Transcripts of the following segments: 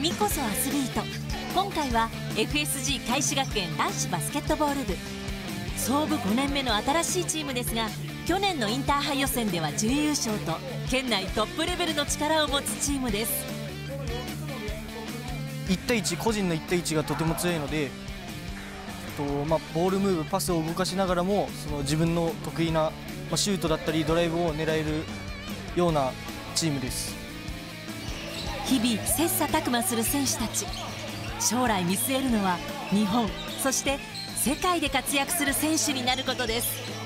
君こそアスリート。今回は FSG 開志学園男子バスケットボール部。創部5年目の新しいチームですが去年のインターハイ予選では準優勝と県内トップレベルの力を持つチームです。1対1個人の1対1がとても強いのでと、まあ、ボールムーブパスを動かしながらもその自分の得意な、まあ、シュートだったりドライブを狙えるようなチームです。日々切磋琢磨する選手たち。将来見据えるのは日本そして世界で活躍する選手になることです。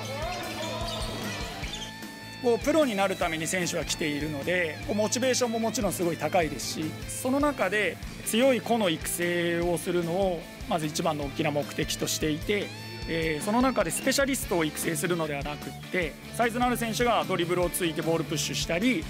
こうプロになるために選手は来ているのでこうモチベーションももちろんすごい高いですしその中で強い個の育成をするのをまず一番の大きな目的としていて、えー、その中でスペシャリストを育成するのではなくってサイズのある選手がドリブルをついてボールプッシュしたり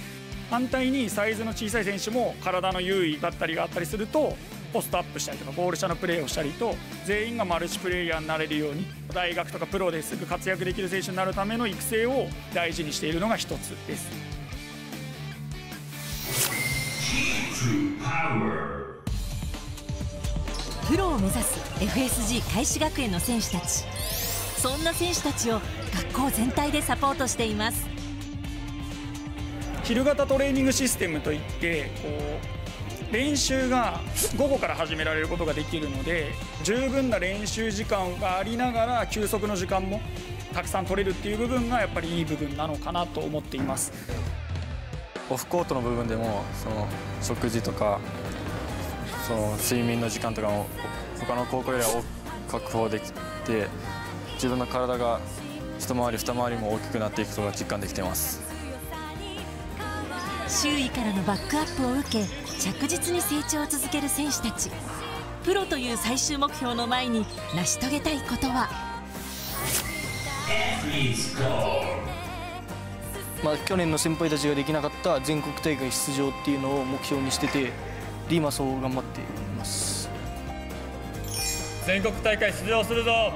反対にサイズの小さい選手も体の優位だったりがあったりするとポストアップしたりとかゴール下のプレーをしたりと全員がマルチプレイヤーになれるように大学とかプロですぐ活躍できる選手になるための育成を大事にしているのが一つです。プロを目指す FSG 開志学園の選手たちそんな選手たちを学校全体でサポートしています昼型トレーニングシステムといってこう練習が午後から始められることができるので十分な練習時間がありながら休息の時間もたくさん取れるっていう部分がやっぱりいい部分なのかなと思っています。オフコートの部分でもその食事とかその睡眠の時間とかも他の高校よりは確保できて自分の体が一回り二回りも大きくなっていくことが実感できています。周囲からのバックアップを受け着実に成長を続ける選手たち。プロという最終目標の前に成し遂げたいことは？まあ、去年の先輩たちができなかった全国大会出場っていうのを目標にしててリーマそう頑張っています。全国大会出場するぞ